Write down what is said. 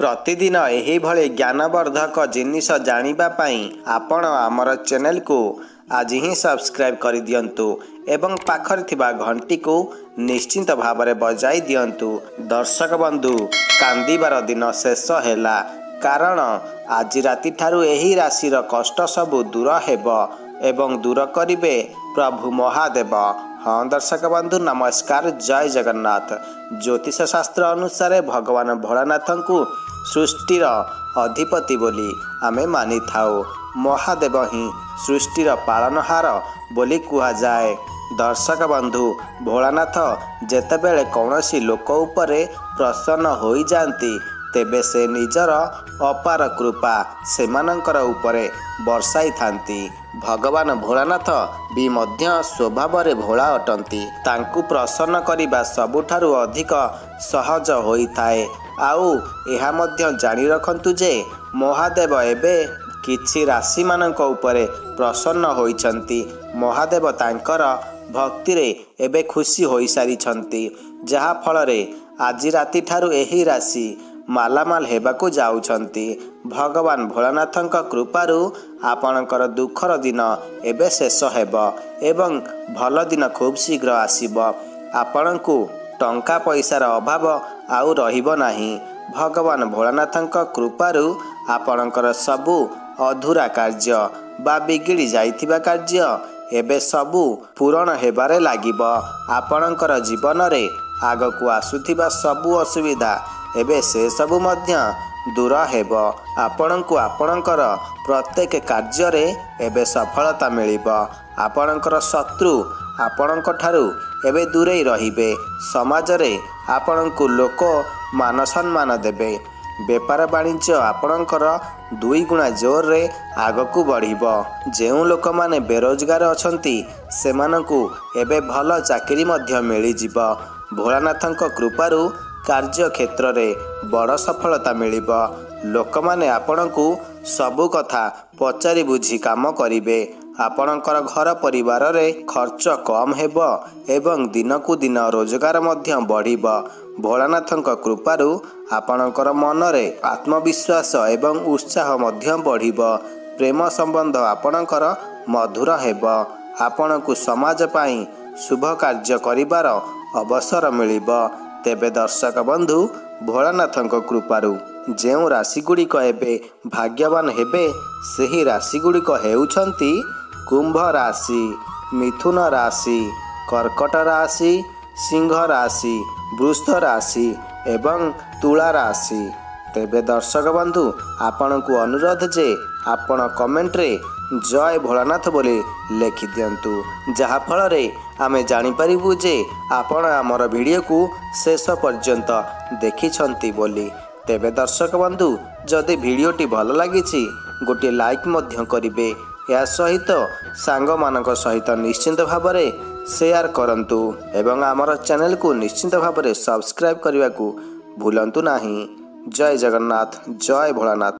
ପ୍ରତିଦିନ ଏହିଭଳି ଜ୍ଞାନବର୍ଦ୍ଧକ ଜିନିଷ ଜାଣିବା ପାଇଁ ଆପଣ ଆମର ଚ୍ୟାନେଲକୁ ଆଜି ହିଁ ସବସ୍କ୍ରାଇବ୍ କରିଦିଅନ୍ତୁ ଏବଂ ପାଖରେ ଥିବା ଘଣ୍ଟିକୁ ନିଶ୍ଚିନ୍ତ ଭାବରେ ବଜାଇ ଦିଅନ୍ତୁ। ଦର୍ଶକ ବନ୍ଧୁ କାନ୍ଦିବାର ଦିନ ଶେଷ ହେଲା। କାରଣ ଆଜି ରାତିଠାରୁ ଏହି ରାଶିର କଷ୍ଟ ସବୁ ଦୂର ହେବ ଏବଂ ଦୂର କରିବେ ପ୍ରଭୁ ମହାଦେବ। ହଁ ଦର୍ଶକ ବନ୍ଧୁ ନମସ୍କାର। ଜୟ ଜଗନ୍ନାଥ। ଜ୍ୟୋତିଷ ଶାସ୍ତ୍ର ଅନୁସାରେ ଭଗବାନ ଭୋଳାନାଥଙ୍କୁ ସୃଷ୍ଟିର ଅଧିପତି ବୋଲି ଆମେ ମାନିଥାଉ। ମହାଦେବ ହିଁ ସୃଷ୍ଟିର ପାଳନହାର ବୋଲି କୁହାଯାଏ। ଦର୍ଶକ ବନ୍ଧୁ ଭୋଳାନାଥ ଯେତେବେଳେ କୌଣସି ଲୋକ ଉପରେ ପ୍ରସନ୍ନ ହୋଇଯାଆନ୍ତି ତେବେ ସେ ନିଜର ଅପାର କୃପା ସେମାନଙ୍କର ଉପରେ ବର୍ଷାଇଥାନ୍ତି। ଭଗବାନ ଭୋଳାନାଥ ବି ମଧ୍ୟ ସ୍ୱଭାବରେ ଭୋଳା ଅଟନ୍ତି। ତାଙ୍କୁ ପ୍ରସନ୍ନ କରିବା ସବୁଠାରୁ ଅଧିକ ସହଜ ହୋଇଥାଏ। ଆଉ ଏହା ମଧ୍ୟ ଜାଣି ରଖନ୍ତୁ ଯେ ମହାଦେବ ଏବେ କିଛି ରାଶିମାନଙ୍କ ଉପରେ ପ୍ରସନ୍ନ ହୋଇଛନ୍ତି। ମହାଦେବ ତାଙ୍କର ଭକ୍ତିରେ ଏବେ ଖୁସି ହୋଇସାରିଛନ୍ତି ଯାହାଫଳରେ ଆଜି ରାତିଠାରୁ ଏହି ରାଶି ମାଲାମାଲ ହେବାକୁ ଯାଉଛନ୍ତି। ଭଗବାନ ଭୋଳାନାଥଙ୍କ କୃପାରୁ ଆପଣଙ୍କର ଦୁଃଖର ଦିନ ଏବେ ଶେଷ ହେବ ଏବଂ ଭଲ ଦିନ ଖୁବ୍ ଶୀଘ୍ର ଆସିବ। ଆପଣଙ୍କୁ ଟଙ୍କା ପଇସାର ଅଭାବ ଆଉ ରହିବ ନାହିଁ। ଭଗବାନ ଭୋଳାନାଥଙ୍କ କୃପାରୁ ଆପଣଙ୍କର ସବୁ ଅଧୁରା କାର୍ଯ୍ୟ ବା ବିଗିଡ଼ି ଯାଇଥିବା କାର୍ଯ୍ୟ ଏବେ ସବୁ ପୂରଣ ହେବାରେ ଲାଗିବ। ଆପଣଙ୍କର ଜୀବନରେ ଆଗକୁ ଆସୁଥିବା ସବୁ ଅସୁବିଧା ଏବେ ସେସବୁ ମଧ୍ୟ ଦୂର ହେବ। ଆପଣଙ୍କୁ ଆପଣଙ୍କର ପ୍ରତ୍ୟେକ କାର୍ଯ୍ୟରେ ଏବେ ସଫଳତା ମିଳିବ। ଆପଣଙ୍କର ଶତ୍ରୁ ଆପଣଙ୍କଠାରୁ ଏବେ ଦୂରେଇ ରହିବେ। ସମାଜରେ ଆପଣଙ୍କୁ ଲୋକ ମାନ ସମ୍ମାନ ଦେବେ। ବେପାର ବାଣିଜ୍ୟ ଆପଣଙ୍କର ଦୁଇ ଗୁଣା ଜୋରରେ ଆଗକୁ ବଢ଼ିବ। ଯେଉଁ ଲୋକମାନେ ବେରୋଜଗାର ଅଛନ୍ତି ସେମାନଙ୍କୁ ଏବେ ଭଲ ଚାକିରି ମଧ୍ୟ ମିଳିଯିବ। ଭୋଳାନାଥଙ୍କ କୃପାରୁ କାର୍ଯ୍ୟକ୍ଷେତ୍ରରେ ବଡ଼ ସଫଳତା ମିଳିବ। ଲୋକମାନେ ଆପଣଙ୍କୁ ସବୁ କଥା ପଚାରି ବୁଝି କାମ କରିବେ। ଆପଣଙ୍କର ଘର ପରିବାରରେ ଖର୍ଚ୍ଚ କମ୍ ହେବ ଏବଂ ଦିନକୁ ଦିନ ରୋଜଗାର ମଧ୍ୟ ବଢ଼ିବ। ଭୋଳାନାଥଙ୍କ କୃପାରୁ ଆପଣଙ୍କର ମନରେ ଆତ୍ମବିଶ୍ୱାସ ଏବଂ ଉତ୍ସାହ ମଧ୍ୟ ବଢ଼ିବ। ପ୍ରେମ ସମ୍ବନ୍ଧ ଆପଣଙ୍କର ମଧୁର ହେବ। ଆପଣଙ୍କୁ ସମାଜ ପାଇଁ ଶୁଭ କାର୍ଯ୍ୟ କରିବାର ଅବସର ମିଳିବ। ତେବେ ଦର୍ଶକ ବନ୍ଧୁ ଭୋଳାନାଥଙ୍କ କୃପାରୁ ଯେଉଁ ରାଶିଗୁଡ଼ିକ ଏବେ ଭାଗ୍ୟବାନ ହେବେ ସେହି ରାଶିଗୁଡ଼ିକ ହେଉଛନ୍ତି କୁମ୍ଭ ରାଶି ମିଥୁନ ରାଶି କର୍କଟ ରାଶି ସିଂହ ରାଶି ବୃଷ ରାଶି ଏବଂ ତୁଳା ରାଶି ତେବେ ଦର୍ଶକ ବନ୍ଧୁ ଆପଣଙ୍କୁ ଅନୁରୋଧ ଯେ ଆପଣ କମେଣ୍ଟରେ ଜୟ ଭୋଳାନାଥ ବୋଲି ଲେଖିଦିଅନ୍ତୁ ଯାହାଫଳରେ ଆମେ ଜାଣିପାରିବୁ ଯେ ଆପଣ ଆମର ଭିଡ଼ିଓକୁ ଶେଷ ପର୍ଯ୍ୟନ୍ତ ଦେଖିଛନ୍ତି ବୋଲି। ତେବେ ଦର୍ଶକ ବନ୍ଧୁ ଯଦି ଭିଡ଼ିଓଟି ଭଲ ଲାଗିଛି ଗୋଟିଏ ଲାଇକ୍ ମଧ୍ୟ କରିବେ। ଏହା ସହିତ ସାଙ୍ଗମାନଙ୍କ ସହିତ ନିଶ୍ଚିନ୍ତ ଭାବରେ ସେୟାର କରନ୍ତୁ ଏବଂ ଆମର ଚ୍ୟାନେଲକୁ ନିଶ୍ଚିନ୍ତ ଭାବରେ ସବସ୍କ୍ରାଇବ୍ କରିବାକୁ ଭୁଲନ୍ତୁ ନାହିଁ। ଜୟ ଜଗନ୍ନାଥ ଜୟ ଭୋଳାନାଥ।